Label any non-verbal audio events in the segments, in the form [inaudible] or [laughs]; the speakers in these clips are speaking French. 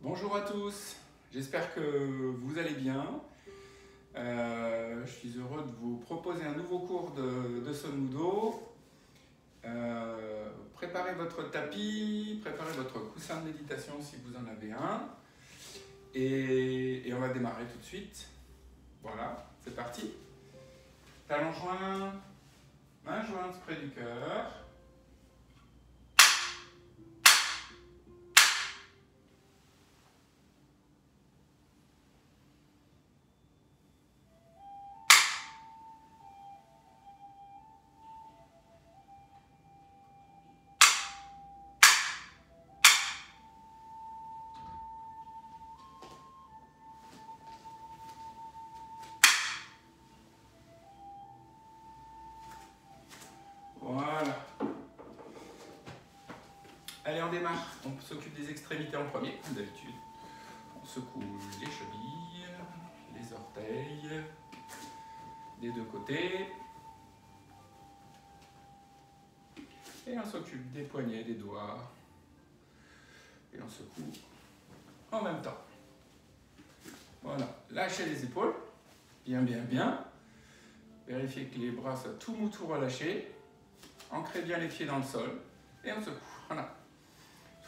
Bonjour à tous, j'espère que vous allez bien. Euh, je suis heureux de vous proposer un nouveau cours de, de. Euh, préparez votre tapis, préparez votre coussin de méditation si vous en avez un. Et, et on va démarrer tout de suite. Voilà, c'est parti. Talons joints, main jointe près du cœur. Allez, on démarre. On s'occupe des extrémités en premier, comme d'habitude. On secoue les chevilles, les orteils, des deux côtés. Et on s'occupe des poignets, des doigts. Et on secoue en même temps. Voilà. Lâchez les épaules. Bien, bien, bien. Vérifiez que les bras soient tout mou, tout relâchés. Ancrez bien les pieds dans le sol. Et on secoue. Voilà.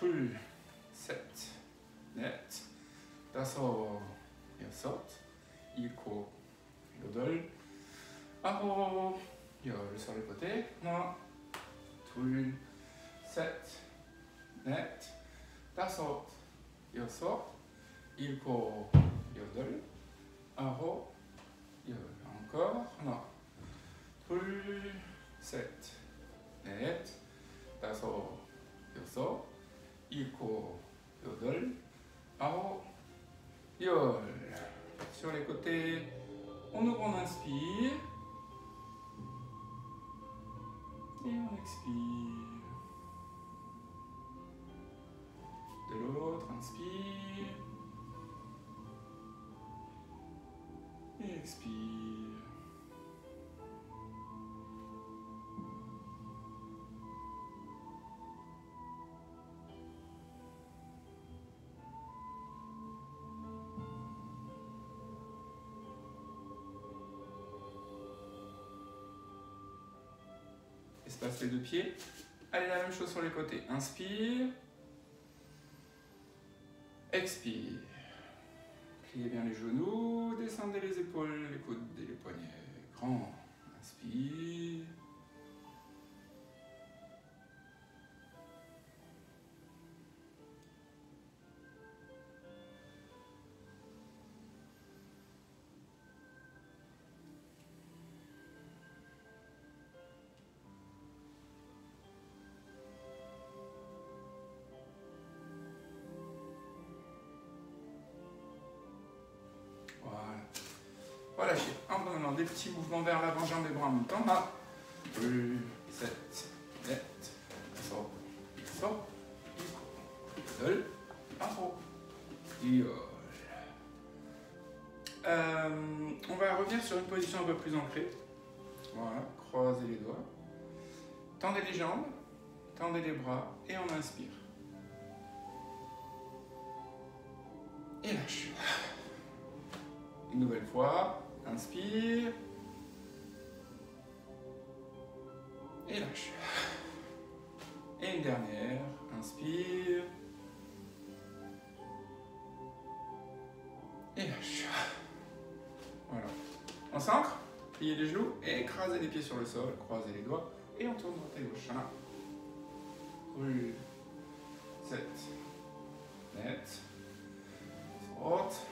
Full. Set. Net. 다섯. 여섯. 일곱. 여덟. 아홉. 열. le côté. 하나. 둘. 셋. 넷. 다섯. 여섯. 일곱. 여덟. 아홉. 열. encore. 하나. 둘. 셋. 넷, 다섯, 여섯, 일곱, 여덟, 아홉, 열. Sur les côtés, on ouvre, on inspire. Et on expire. De l'autre, inspire. Et expire. Espace les deux pieds. Allez, la même chose sur les côtés. Inspire. Expire. Pliez bien les genoux, descendez les épaules, les coudes et les poignets. Grand. Inspire. En prenant des petits mouvements vers l'avant, jambes et bras en même temps. Là. 2, 7, 8, 8, 2, 1, euh, On va revenir sur une position un peu plus ancrée. Voilà, croisez les doigts. Tendez les jambes, tendez les bras et on inspire. Et lâche. Une nouvelle fois, inspire. Et lâche. Et une dernière, inspire. Et lâche. Voilà. On s'ancre, pliez les genoux et écrasez les pieds sur le sol, croisez les doigts et on tourne droite et gauche. Un, rue, 7, net, droite,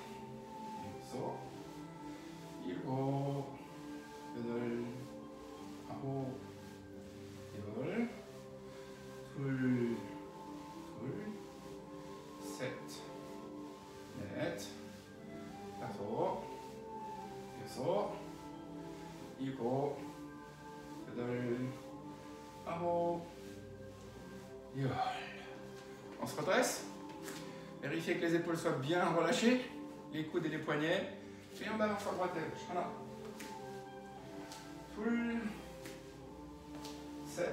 On se redresse. Vérifiez que les épaules soient bien relâchées, les coudes et les poignets. Et on balance à droite et à gauche. Voilà. Full. 7.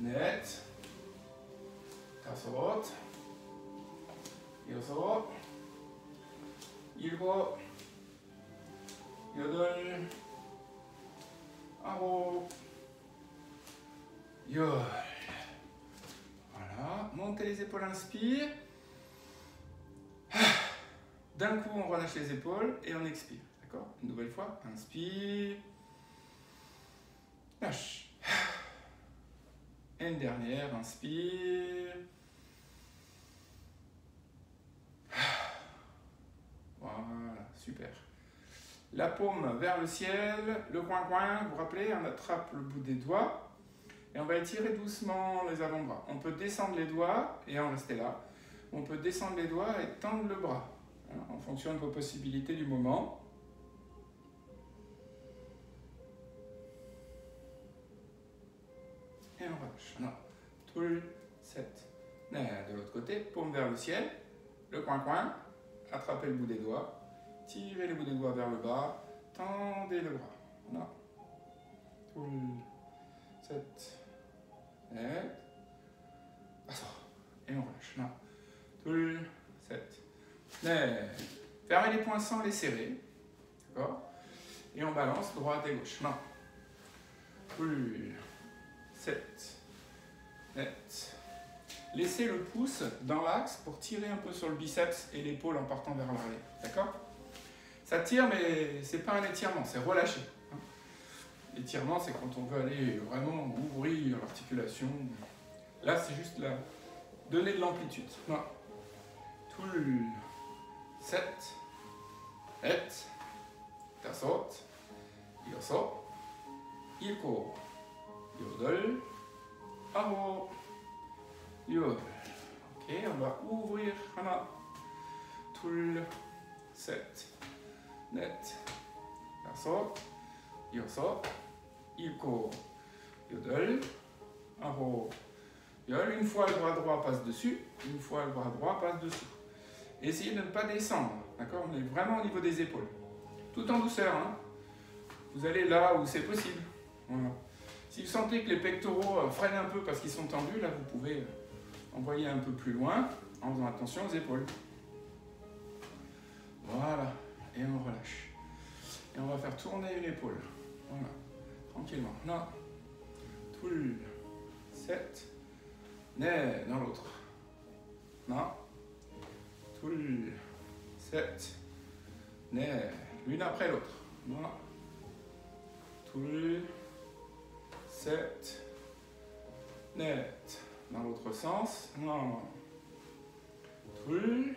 Net. 다섯. 여섯, 일곱, 여덟, 아홉, 열. Montez les épaules, inspire. [sighs] D'un coup, on relâche les épaules et on expire. D'accord? Une nouvelle fois, inspire. Lâche. [sighs] Et une dernière, inspire. [sighs] Voilà, super. La paume vers le ciel, le coin-coin, vous vous rappelez, on attrape le bout des doigts et on va étirer doucement les avant-bras. On peut descendre les doigts et en rester là. On peut descendre les doigts et tendre le bras hein, en fonction de vos possibilités du moment. Et on relâche. Non. Tout le 7. De l'autre côté, paume vers le ciel, le coin-coin, attrapez le bout des doigts, tirez le bout des doigts vers le bas, tendez le bras. Non. Tout le 7. Et on relâche. Non. Tout le 7. Fermez les poings sans les serrer. D'accord Et on balance droite et gauche. Non. Tout le 7. Net. Laissez le pouce dans l'axe pour tirer un peu sur le biceps et l'épaule en partant vers l'arrière. D'accord Ça tire, mais c'est pas un étirement, c'est relâché. L'étirement, c'est quand on veut aller vraiment ouvrir l'articulation. Là, c'est juste là. Donner de l'amplitude. Toul. 7. Et. Tasot. il Ilko. Yodel. Aro. Yodel. Ok, on va ouvrir. Hana. Toul. 7. Net. Tasot. 다섯, 여섯, 일곱, 여덟, 아홉, 열. Une fois le bras droit passe dessus, une fois le bras droit passe dessous. Essayez de ne pas descendre, d'accord On est vraiment au niveau des épaules. Tout en douceur, hein Vous allez là où c'est possible. Voilà. Si vous sentez que les pectoraux euh, freinent un peu parce qu'ils sont tendus, là vous pouvez euh, envoyer un peu plus loin en faisant attention aux épaules. Voilà, et on relâche. Et on va faire tourner l'épaule. Voilà, tranquillement. Tout le 7, né, dans l'autre. Tout le 7, né, l'une après l'autre. Tout le 7, net. Dans l'autre sens, non. Tout le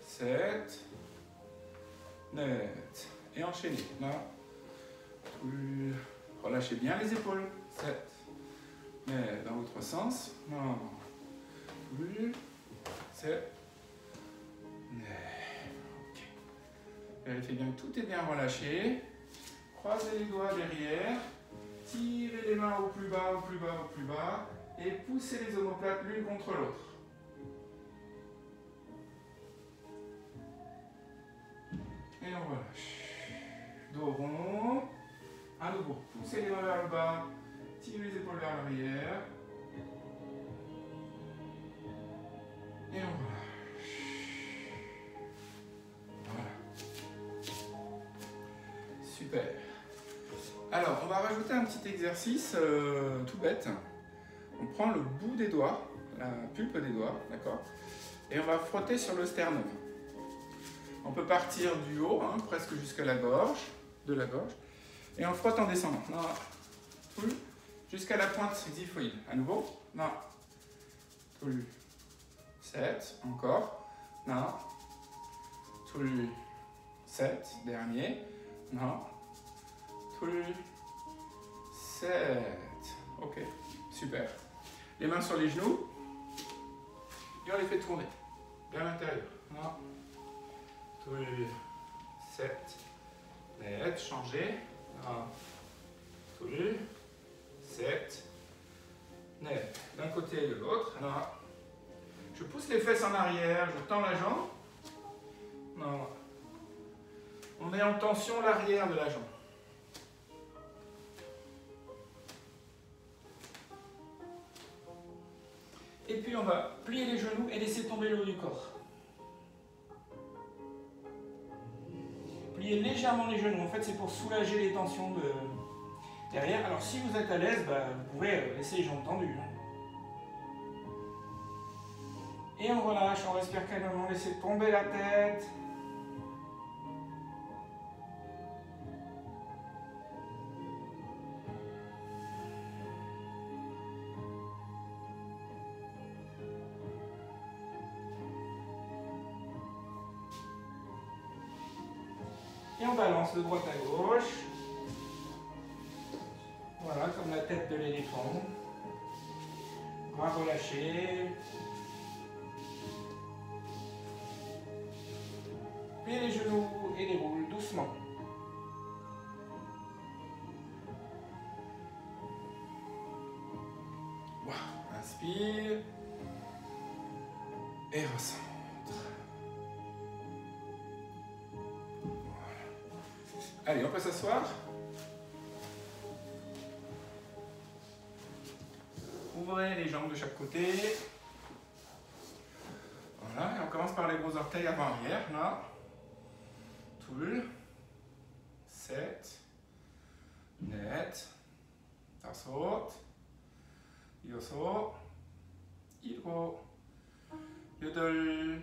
7, net. Et enchaînez. Là, Relâchez bien les épaules. 7, net. Dans l'autre sens, non. Le 7, Ok. Vérifiez bien que tout est bien relâché. Croisez les doigts derrière. Tirez les mains au plus bas, au plus bas, au plus bas. Et poussez les omoplates l'une contre l'autre. Et on relâche. Les mains vers le bas. Tirez les épaules vers l'arrière. Et on relâche. Voilà. Super. Alors, on va rajouter un petit exercice euh, tout bête. On prend le bout des doigts, la pulpe des doigts, d'accord? Et on va frotter sur le sternum. On peut partir du haut, hein, presque jusqu'à la gorge, de la gorge, et on frotte en descendant. Jusqu'à la pointe xiphoïde. À nouveau. Non. Tout 7. Encore. Non. Tout 7. Dernier. Non. Tout 7. Ok. Super. Les mains sur les genoux. Et on les fait tourner vers l'intérieur. Non. Tout 7. Net. Changer. Non. Tout 7. Net. D'un côté et de l'autre. Je pousse les fesses en arrière, je tends la jambe. Non. On met en tension l'arrière de la jambe. Et puis on va plier les genoux et laisser tomber le haut du corps. Légèrement les genoux. En fait, c'est pour soulager les tensions de derrière. Alors, si vous êtes à l'aise, bah, vous pouvez euh, laisser les jambes tendues. Hein. Et on relâche, on respire calmement, laissez tomber la tête. Et on balance de droite à gauche. Voilà, comme la tête de l'éléphant. Bras relâchés. Pliez les genoux et les roules doucement. Inspire. Et recentre. Peut s'asseoir. Ouvrez les jambes de chaque côté. Voilà, et on commence par les gros orteils avant-arrière, là. Toul. 7. Net. Tasot. Yoso. Iro. Yodel.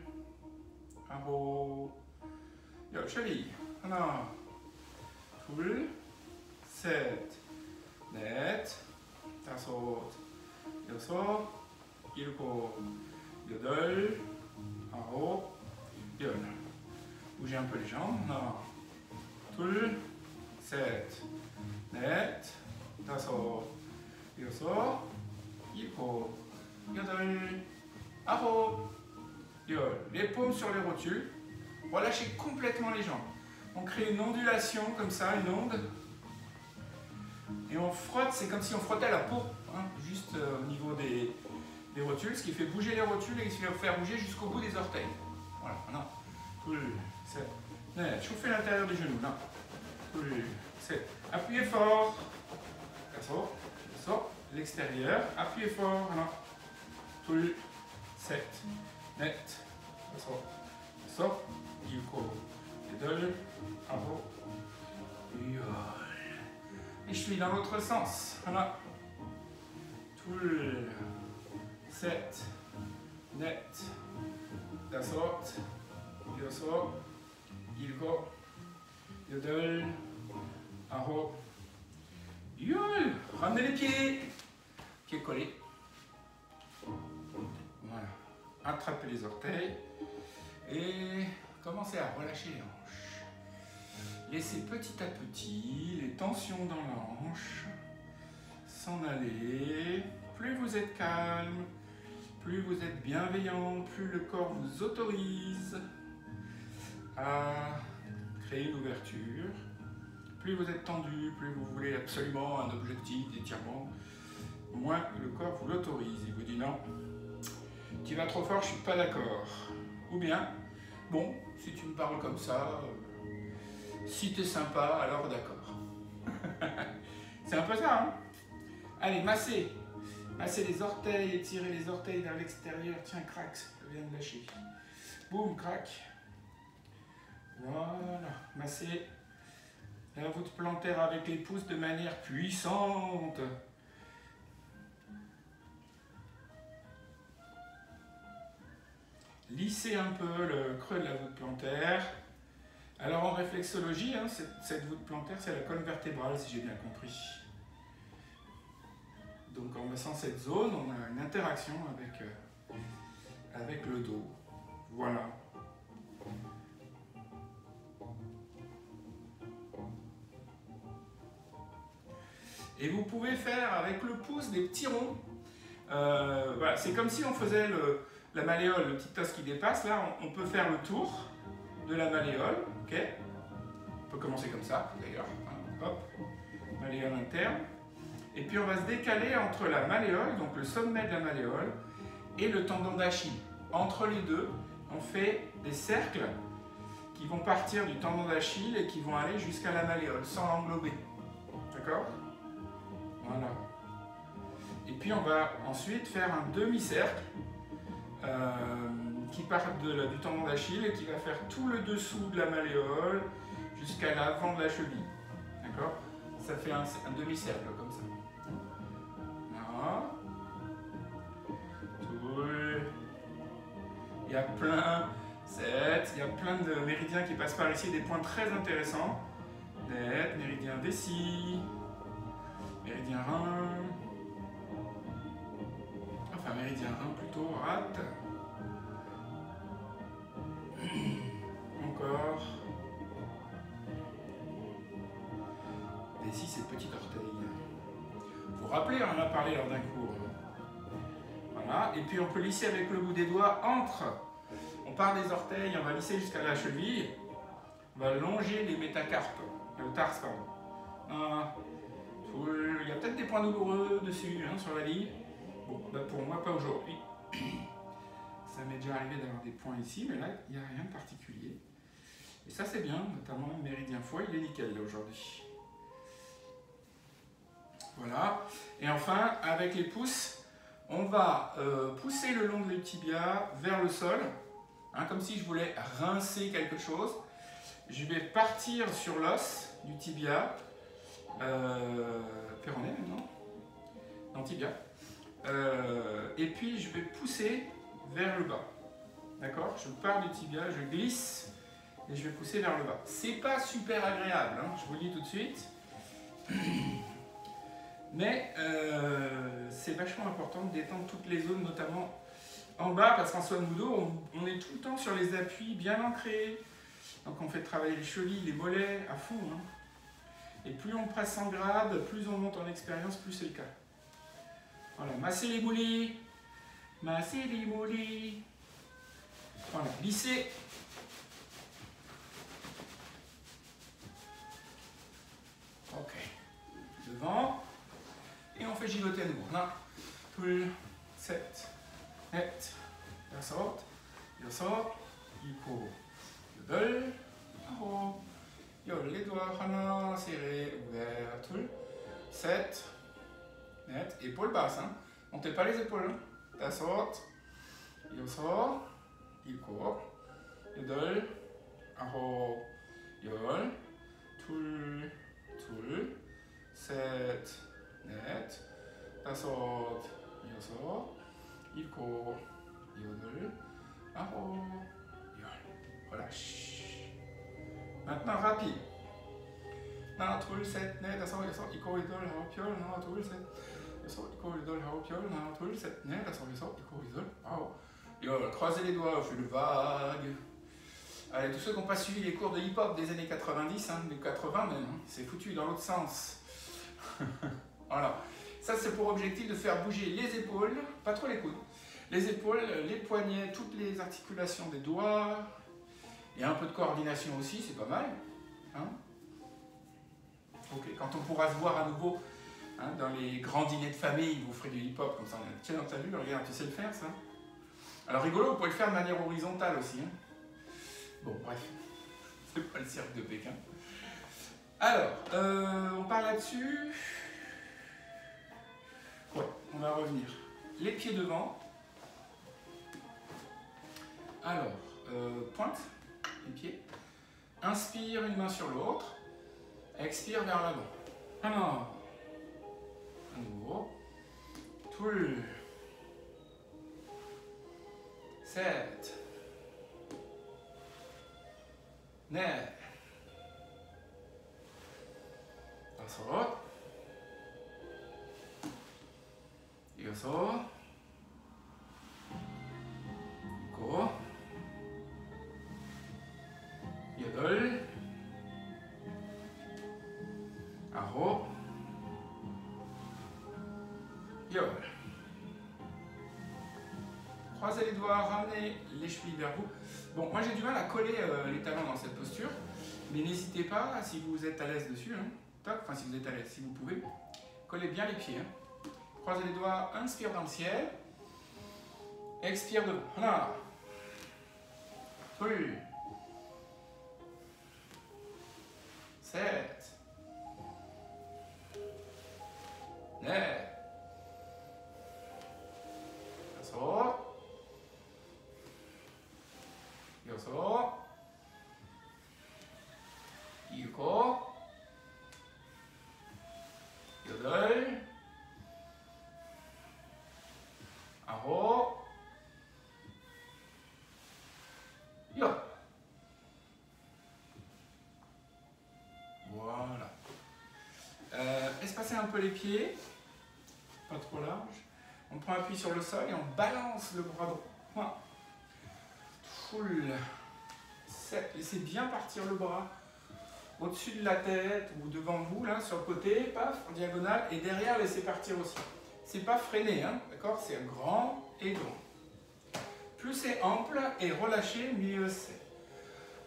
Aro. Yo, cheville. Voilà. Toul. 7. Net. Tasot. 여섯, 일곱, 여덟, 아홉, 열. Bougez un peu les jambes. 하나, 둘, 셋, 넷, 다섯, 여섯, 일곱, 여덟, 아홉, 열. Les paumes sur les rotules. Relâchez complètement les jambes. On crée une ondulation comme ça, une onde. Et on frotte, c'est comme si on frottait la peau Hein, juste euh, au niveau des, rotules, ce qui fait bouger les rotules et qui va faire bouger jusqu'au bout des orteils. Voilà, non. C'est chauffez l'intérieur des genoux, là. C'est appuyez fort. L'extérieur, appuyez fort, là. 7, net, sort, sort, il court. Et deux, Et je suis dans l'autre sens, voilà. Full. Set. Net. Dassort. Yoso. Ilgo. Yodel. Aho. Yul. Ramenez les pieds. Pieds collés. Voilà. Attrapez les orteils. Et commencez à relâcher les hanches. Laissez petit à petit les tensions dans la hanche s'en aller. Plus vous êtes calme, plus vous êtes bienveillant, plus le corps vous autorise à créer une ouverture. Plus vous êtes tendu, plus vous voulez absolument un objectif d'étirement, moins le corps vous l'autorise. Il vous dit non, tu vas trop fort, je suis pas d'accord. Ou bien, bon, si tu me parles comme ça, si tu es sympa, alors d'accord. [laughs] C'est un peu ça, hein Allez, massez. Massez les orteils, étirez les orteils vers l'extérieur. Tiens, crac, je viens de lâcher. Boum, crac. Voilà, massez la voûte plantaire avec les pouces de manière puissante. Lissez un peu le creux de la voûte plantaire. Alors en réflexologie, hein, cette, voûte plantaire, c'est la colonne vertébrale, si j'ai bien compris. Donc en massant cette zone, on a une interaction avec, euh, avec le dos. Voilà. Et vous pouvez faire avec le pouce des petits ronds. Euh, voilà, c'est comme si on faisait la malléole, le petit os qui dépasse. Là, on, peut faire le tour de la malléole. On peut commencer comme ça, d'ailleurs. Hop, malléole interne. Et puis on va se décaler entre la malléole, donc le sommet de la malléole, et le tendon d'Achille. Entre les deux, on fait des cercles qui vont partir du tendon d'Achille et qui vont aller jusqu'à la malléole sans l'englober. D'accord? Voilà. Et puis on va ensuite faire un demi-cercle euh, qui part du tendon d'Achille et qui va faire tout le dessous de la malléole jusqu'à l'avant de la cheville. D'accord? Ça fait un, demi-cercle comme ça. Voilà. Il y a plein, 7, il y a plein de méridiens qui passent par ici, des points très intéressants. Net, méridien vessie, méridien rein, enfin méridien rein plutôt, rate. On en a parlé lors d'un cours. Voilà, et puis on peut lisser avec le bout des doigts entre. On part des orteils, on va lisser jusqu'à la cheville. On va longer les métacarpes le tarse, pardon. Ah, il y a peut-être des points douloureux dessus, hein, sur la ligne. Bon, bah pour moi, pas aujourd'hui. [coughs] Ça m'est déjà arrivé d'avoir des points ici, mais là, il n'y a rien de particulier. Et ça, c'est bien, notamment le méridien foie, il est nickel aujourd'hui. Et enfin, avec les pouces, on va euh, pousser le long du tibia vers le sol, hein, comme si je voulais rincer quelque chose. Je vais partir sur l'os du tibia, euh, péroné non? Non, tibia. Euh, et puis je vais pousser vers le bas. D'accord? Je pars du tibia, je glisse et je vais pousser vers le bas. C'est pas super agréable, hein, je vous le dis tout de suite. [clears throat] Mais euh, c'est vachement important de détendre toutes les zones, notamment en bas, parce qu'en Swan Mudo, on, est tout le temps sur les appuis bien ancrés. Donc on fait travailler les chevilles, les mollets à fond. Hein. Et plus on presse en grade, plus on monte en expérience, plus c'est le cas. Voilà, masser les moulins, masser les moulins. Voilà, lisser. Et on fait gigoter à nouveau. Là, pull, set, net, la sorte, la sorte, il faut le les doigts, Hana, serré, ouvert, tout. 7, net, épaules basses, hein. Montez pas les épaules. Ta sorte, il sort, il court, yodel, aho, yol, tout, tout, 7, net, ta sorte, il sort, il court, yodel, aho, yol. Relâche. Maintenant, rapide. Sa i korridor har pjöl, när tull set. Jag sa i korridor har pjöl, när tull set ner, så jag sa i corridor. Wow. Yo, croisez les doigts, je le vague. Allez, tous ceux qui n'ont pas suivi les cours de hip-hop des années 90, hein, des 80 même, hein, c'est foutu dans l'autre sens. [laughs] voilà. Ça, c'est pour objectif de faire bouger les épaules, pas trop les coudes, les épaules, les poignets, toutes les articulations des doigts, et un peu de coordination aussi, c'est pas mal. Hein ok, quand on pourra se voir à nouveau hein, dans les grands dîners de famille, vous ferez du hip-hop comme ça. Tiens, t'as vu, regarde, tu sais le faire ça Alors rigolo, vous pouvez le faire de manière horizontale aussi. Hein bon, bref, [laughs] c'est pas le cirque de Pékin. Alors, euh, on parle là-dessus. On va revenir. Les pieds devant. Alors, euh, pointe pieds. Inspire une main sur l'autre. Expire vers l'avant. Alors, à nouveau. Tout. 7. 9. 여섯. Croisez les doigts, ramenez les chevilles vers vous. Bon, moi j'ai du mal à coller les talons dans cette posture, mais n'hésitez pas, si vous êtes à l'aise dessus, hein, enfin si vous êtes à l'aise, si vous pouvez, collez bien les pieds. Hein. Croisez les doigts, inspire dans le ciel, expire de... Voilà. Oui. Peu les pieds, pas trop large. On prend appui sur le sol et on balance le bras droit. Full. 7. Laissez bien partir le bras au-dessus de la tête ou devant vous, là, sur le côté, paf, en diagonale, et derrière, laissez partir aussi. C'est pas freiné, hein, d'accord? C'est grand et grand. Plus c'est ample et relâché, mieux c'est.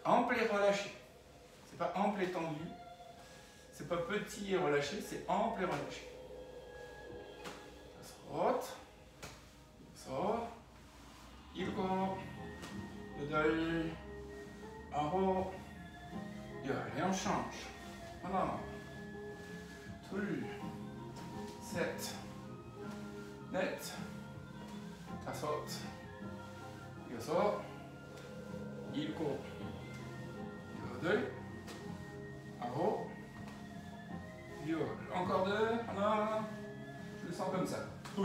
Ample et relâché. C'est pas ample et tendu. C'est pas petit et relâché, c'est ample et relâché. Ça Så. Ilgår. Bedøj. Arro. Ja, et on change. Voilà. Tull. Set. Net. Tassot. Yaso. Ilgår. Bedøj. Encore deux. Voilà. Je le sens comme ça. [laughs]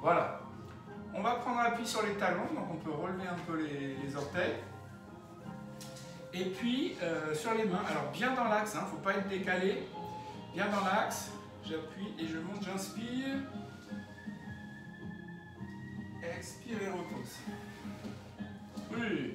Voilà. On va prendre appui sur les talons, donc on peut relever un peu les, orteils. Et puis euh, sur les mains, alors bien dans l'axe, il hein, ne faut pas être décalé. Bien dans l'axe, j'appuie et je monte, j'inspire. Expire et repose. Oui.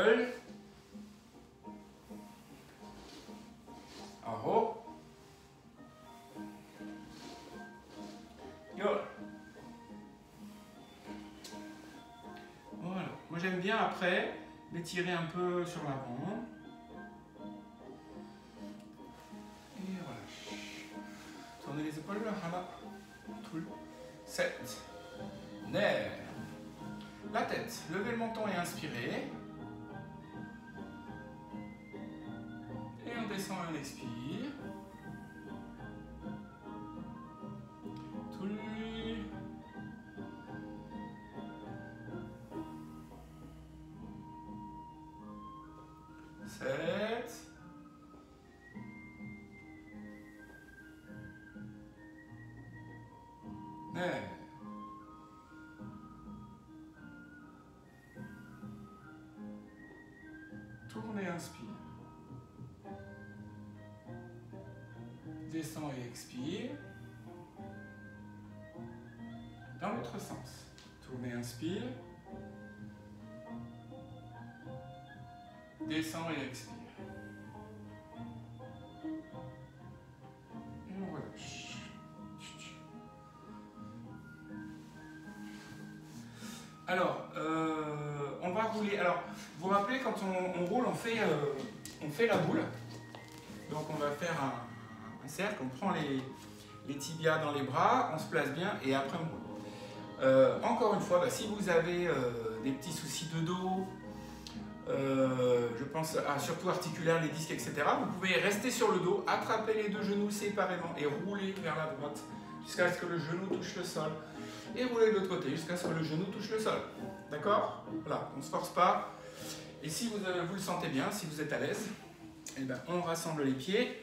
Døll. Aho. Yo. Voilà. Moi j'aime bien après l'étirer un peu sur l'avant. On Descend et expire. Dans l'autre sens. Tournez, inspire. Descend et expire. Alors, euh, on va rouler. Alors, vous vous rappelez, quand on, roule, on fait, euh, on fait la boule. Donc, on va faire un, cercle, on prend les, tibias dans les bras, on se place bien et après on roule. Euh, encore une fois, bah, si vous avez des petits soucis de dos, je pense à surtout articulaire, les disques, etc., vous pouvez rester sur le dos, attraper les deux genoux séparément et rouler vers la droite jusqu'à ce que le genou touche le sol et rouler de l'autre côté jusqu'à ce que le genou touche le sol. D'accord? Voilà, on ne se force pas. Et si vous, euh, vous, le sentez bien, si vous êtes à l'aise, eh ben, on rassemble les pieds.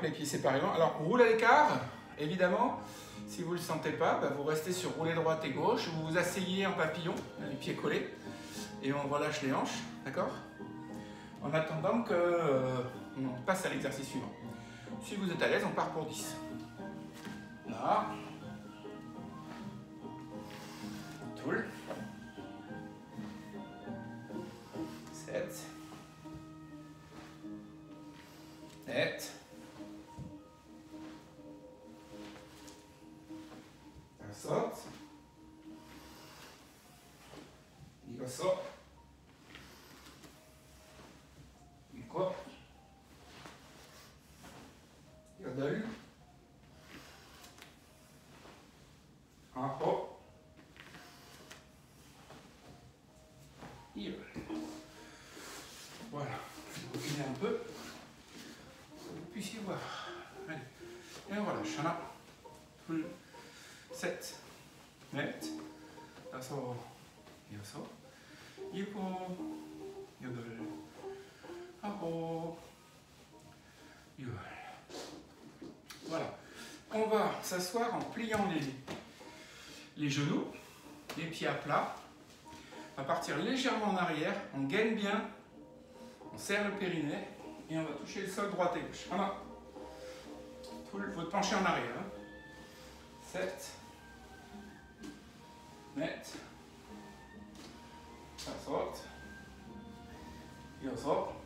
On les pieds séparément. Alors, roule à l'écart, évidemment. Si vous ne le sentez pas, bah, vous restez sur rouler droite et gauche, vous vous asseyez en papillon, les pieds collés, et on relâche les hanches, d'accord? En attendant qu'on euh, passe à l'exercice suivant. Si vous êtes à l'aise, on part pour 10. Là. Igazol. Mikor. Yodel. Aho. Il. Voilà. Je vais reculer un peu. Pour que vous puissiez voir. Allez. Et on relâche. s'asseoir en pliant les, genoux, les pieds à plat. On partir légèrement en arrière, on gagne bien, on serre le périnée et on va toucher le sol droite et gauche. Voilà. Il faut te pencher en arrière. Hein. 7, 8, ça sort, il sort,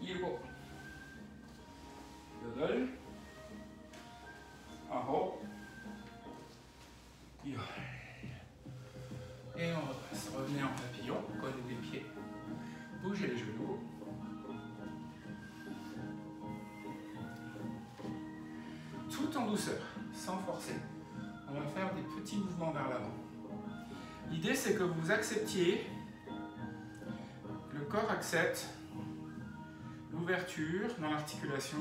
il il mouvements vers l'avant. L'idée c'est que vous acceptiez, le corps accepte l'ouverture dans l'articulation.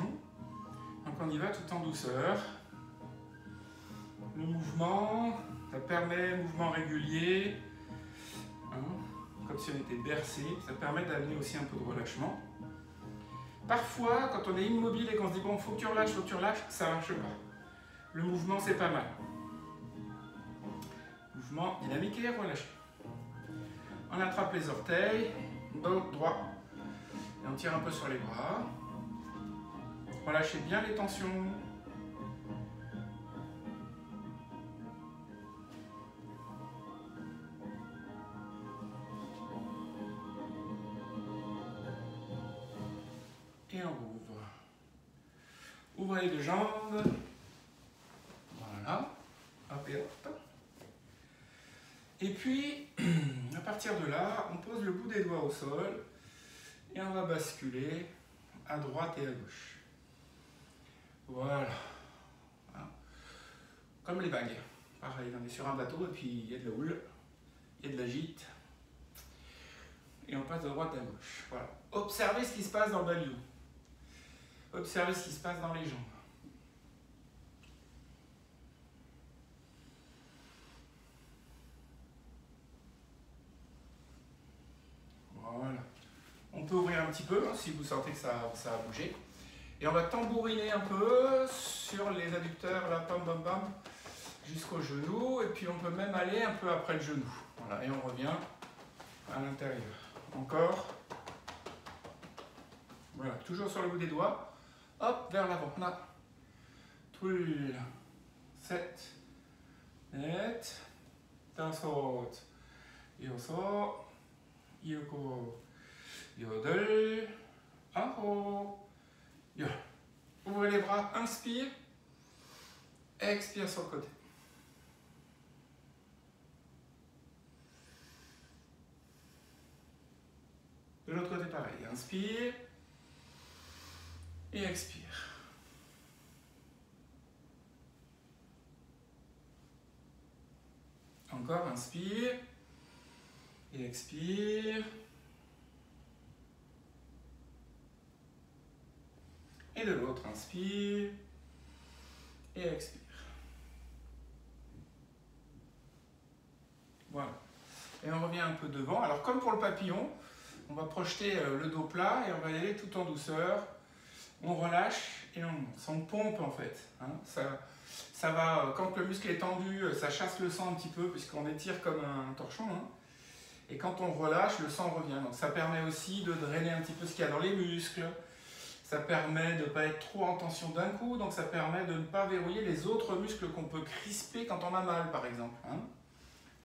Donc on y va tout en douceur. Le mouvement, ça permet, mouvement régulier, hein, comme si on était bercé, ça permet d'amener aussi un peu de relâchement. Parfois, quand on est immobile et qu'on se dit bon, faut que tu relâches, faut que tu relâches, ça marche pas. Le mouvement, c'est pas mal. Dynamique et relâché. On attrape les orteils, dos droit, et on tire un peu sur les bras. Relâchez bien les tensions. Et on ouvre. Ouvrez les deux jambes. Voilà. Hop et hop. Et puis, [clears throat] à partir de là, on pose le bout des doigts au sol et on va basculer à droite et à gauche. Voilà. Voilà. Comme les vagues. Pareil, on est sur un bateau et puis il y a de la houle, il y a de la gîte. Et on passe de droite à gauche. Voilà. Observez ce qui se passe dans le dos. Observez ce qui se passe dans les jambes. On peut ouvrir un petit peu hein, si vous sentez que ça, a bougé. Et on va tambouriner un peu sur les adducteurs, là, pam pam pam, jusqu'au genou. Et puis on peut même aller un peu après le genou. Voilà, et on revient à l'intérieur. Encore. Voilà, toujours sur le bout des doigts. Hop, vers l'avant. Là. Tulle. 7. 8. 10 saute. Et on sort. 일곱. 여덟. 아홉. 열. Ouvrez les bras, inspire. Expire sur le côté. De l'autre côté, pareil. Inspire. Et expire. Encore, inspire. Et expire. Et de l'autre, inspire. Et expire. Voilà. Et on revient un peu devant. Alors comme pour le papillon, on va projeter euh, le dos plat et on va y aller tout en douceur. On relâche et on. On pompe en fait. hein. Ça, ça va, euh, quand le muscle est tendu, euh, ça chasse le sang un petit peu puisqu'on étire comme un torchon. hein. Et quand on relâche, le sang revient. Donc ça permet aussi de drainer un petit peu ce qu'il y a dans les muscles. Ça permet de ne pas être trop en tension d'un coup. Donc ça permet de ne pas verrouiller les autres muscles qu'on peut crisper quand on a mal par exemple. hein.